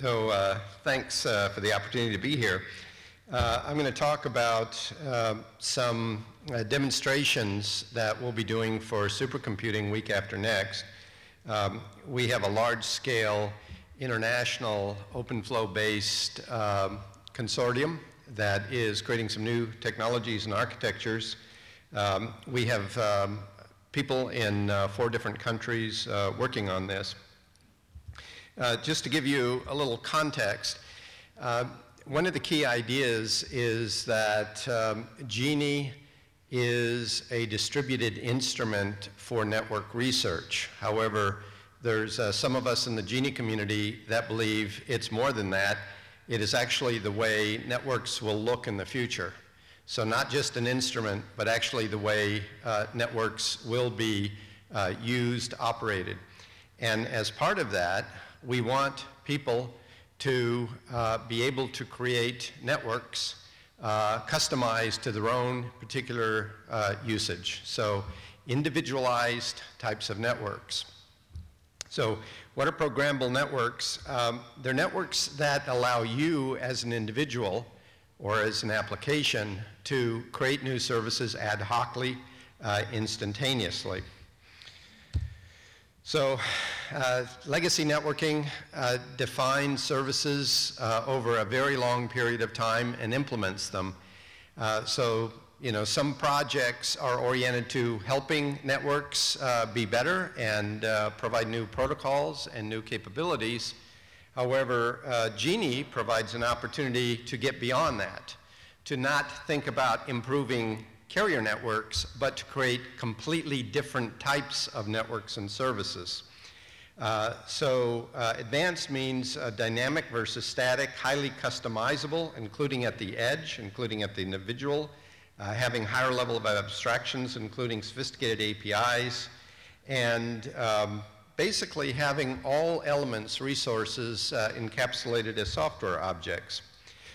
So uh, thanks uh, for the opportunity to be here. Uh, I'm going to talk about uh, some uh, demonstrations that we'll be doing for supercomputing week after next. Um, we have a large-scale international OpenFlow-based um, consortium that is creating some new technologies and architectures. Um, we have um, people in uh, four different countries working on this. Uh, just to give you a little context, uh, one of the key ideas is that um, GENI is a distributed instrument for network research. However, there's uh, some of us in the GENI community that believe it's more than that. It is actually the way networks will look in the future. So not just an instrument, but actually the way uh, networks will be uh, used, operated. And as part of that, we want people to uh, be able to create networks uh, customized to their own particular uh, usage. So individualized types of networks. So what are programmable networks? Um, they're networks that allow you as an individual or as an application to create new services ad hocly, uh, instantaneously. So uh, legacy networking uh, defines services uh, over a very long period of time and implements them. Uh, so, you know, some projects are oriented to helping networks uh, be better and uh, provide new protocols and new capabilities. However, GENI provides an opportunity to get beyond that, to not think about improving carrier networks, but to create completely different types of networks and services. Uh, so uh, advanced means uh, dynamic versus static, highly customizable, including at the edge, including at the individual, uh, having higher level of abstractions, including sophisticated APIs, and um, basically having all elements, resources uh, encapsulated as software objects.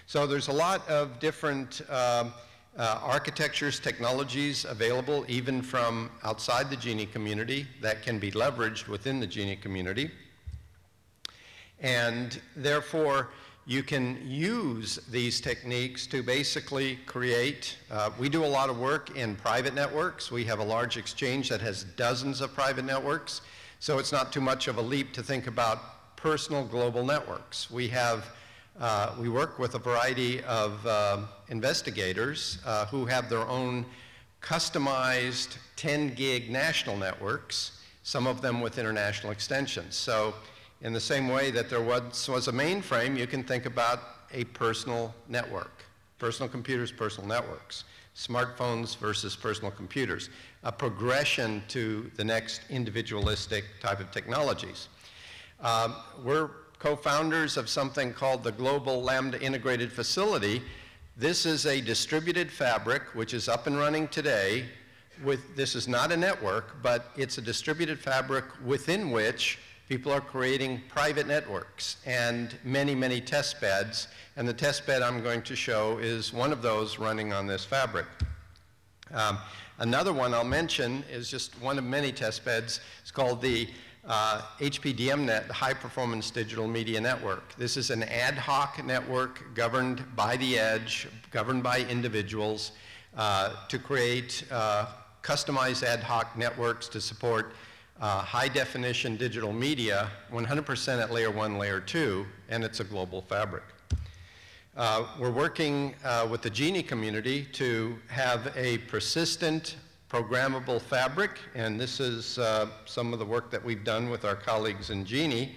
So there's a lot of different um, uh, architectures, technologies available even from outside the GENI community that can be leveraged within the GENI community. And therefore, you can use these techniques to basically create, uh, we do a lot of work in private networks. We have a large exchange that has dozens of private networks. So it's not too much of a leap to think about personal global networks. We have uh, we work with a variety of uh, investigators uh, who have their own customized 10 gig national networks, some of them with international extensions. So in the same way that there was, was a mainframe, you can think about a personal network, personal computers, personal networks, smartphones versus personal computers, a progression to the next individualistic type of technologies. Um, we're co-founders of something called the Global Lambda Integrated Facility. This is a distributed fabric which is up and running today. With, this is not a network, but it's a distributed fabric within which people are creating private networks and many, many test beds. And the test bed I'm going to show is one of those running on this fabric. Um, another one I'll mention is just one of many test beds. It's called the uh, HPDMNet, the High Performance Digital Media Network. This is an ad hoc network governed by the edge, governed by individuals uh, to create uh, customized ad hoc networks to support uh, high definition digital media 100% at layer one, layer two, and it's a global fabric. Uh, we're working uh, with the GENI community to have a persistent programmable fabric, and this is uh, some of the work that we've done with our colleagues in GENI.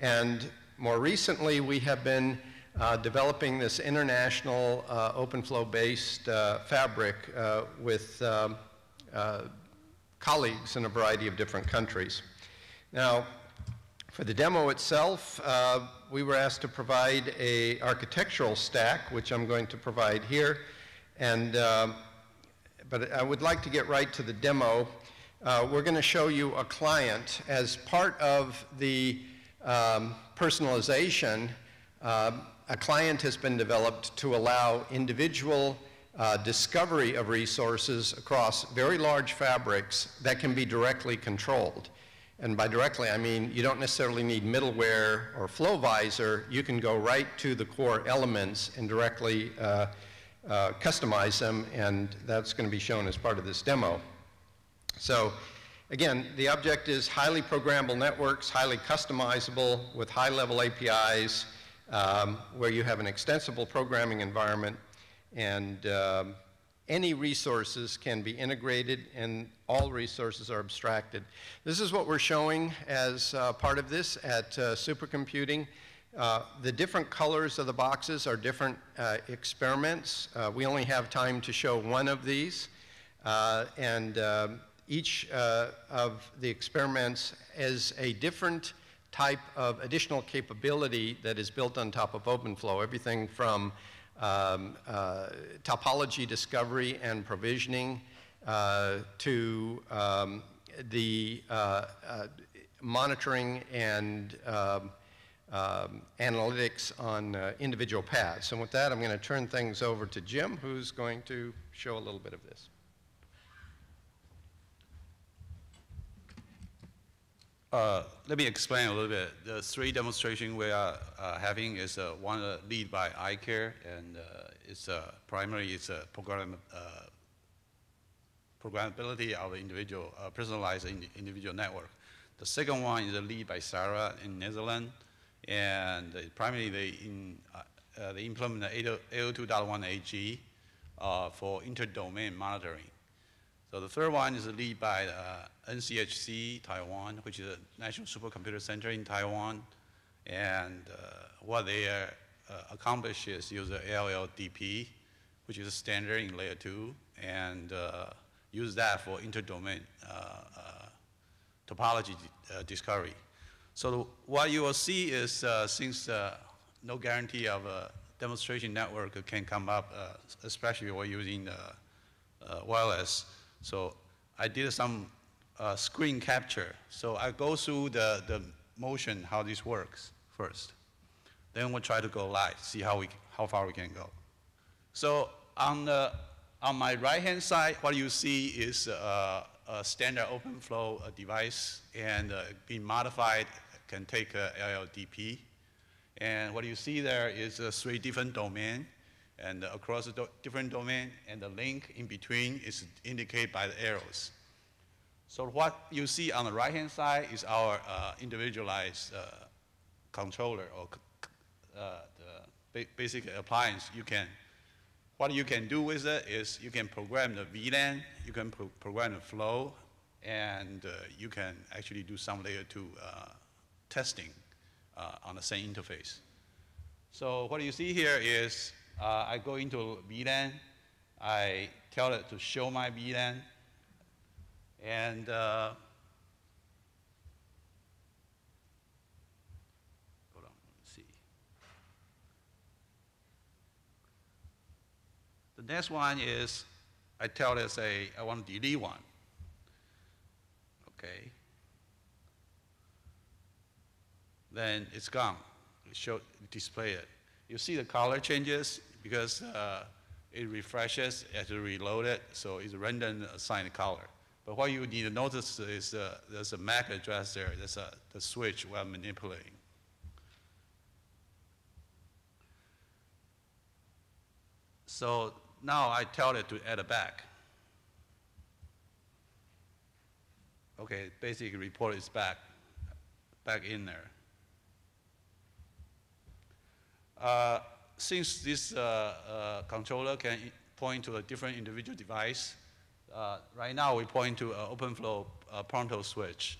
And more recently, we have been uh, developing this international uh, OpenFlow-based uh, fabric uh, with um, uh, colleagues in a variety of different countries. Now, for the demo itself, we were asked to provide a architectural stack, which I'm going to provide here, and um, but I would like to get right to the demo. Uh, we're going to show you a client as part of the um, personalization. Uh, a client has been developed to allow individual uh, discovery of resources across very large fabrics that can be directly controlled. And by directly, I mean you don't necessarily need middleware or FlowVisor. You can go right to the core elements and directly uh, customize them, and that's going to be shown as part of this demo. So again, the object is highly programmable networks, highly customizable with high-level APIs, um, where you have an extensible programming environment, and um, any resources can be integrated and all resources are abstracted. This is what we're showing as uh, part of this at uh, supercomputing. Uh, the different colors of the boxes are different uh, experiments. Uh, we only have time to show one of these. Uh, and um, each of the experiments is a different type of additional capability that is built on top of OpenFlow. Everything from um, uh, topology discovery and provisioning uh, to um, the uh, uh monitoring and um, analytics on uh, individual paths. And with that, I'm going to turn things over to Jim, who's going to show a little bit of this. Uh, let me explain a little bit. The three demonstration we are uh, having is uh, one uh, lead by iCAIR, and uh, it's uh, primarily it's a program programmability of individual personalized in individual network. The second one is a lead by SARA in Netherlands, and primarily they in they implement the 802.1ag for inter-domain monitoring. So the third one is lead by uh, NCHC Taiwan, which is a National Supercomputer Center in Taiwan. And uh, what they uh, accomplish is use the LLDP, which is a standard in layer two, and uh, use that for interdomain uh, uh, topology discovery. So what you will see is uh, since uh, no guarantee of a demonstration network can come up, uh, especially when using wireless, so I did some uh, screen capture. So I go through the, the motion, how this works first. Then we'll try to go live, see how, we, how far we can go. So on, the, on my right-hand side, what you see is uh, a standard OpenFlow uh, device and uh, being modified can take a LLDP. And what you see there is uh, three different domains and across the do different domain, and the link in between is indicated by the arrows. So what you see on the right-hand side is our uh, individualized uh, controller or uh, the basic appliance. You can, what you can do with it is you can program the VLAN, you can pro program the flow, and uh, you can actually do some layer two uh, testing uh, on the same interface. So what you see here is uh, I go into VLAN, I tell it to show my VLAN, and uh, hold on, let's see. The next one is I tell it, say, I want to delete one. Okay. Then it's gone. It show, display it. You see the color changes because uh, it refreshes as you reload it, so it's a random assigned color. But what you need to notice is uh, there's a MAC address there, there's a, the switch we're manipulating. So now I tell it to add a back. Okay, basically report is back, back in there. Uh, since this uh, uh, controller can point to a different individual device, uh, right now we point to an OpenFlow Pronto switch.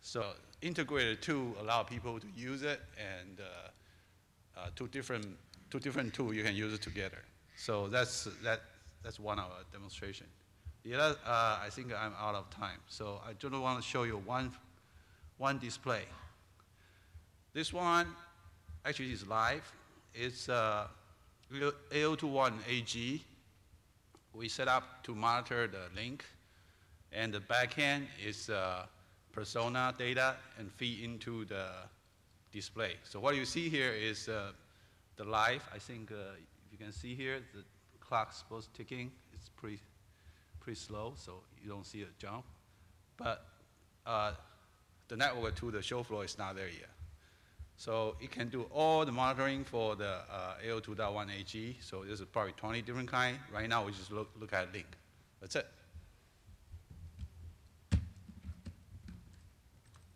So integrated two allow people to use it and two different two different tools you can use it together. So that's that that's one of our demonstration. The other, uh, I think I'm out of time, so I just want to show you one one display. This one actually is live it's uh, 802.1ag. We set up to monitor the link, and the backend is uh, perfSONAR data and feed into the display. So what you see here is uh, the live. I think uh, you can see here, the clock's supposed ticking. It's pretty, pretty slow, so you don't see a jump. But uh, the network to the show floor is not there yet. So it can do all the monitoring for the uh, 802.1ag. So this is probably 20 different kind. Right now, we just look, look at link. That's it.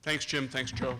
Thanks, Jim. Thanks, Joe.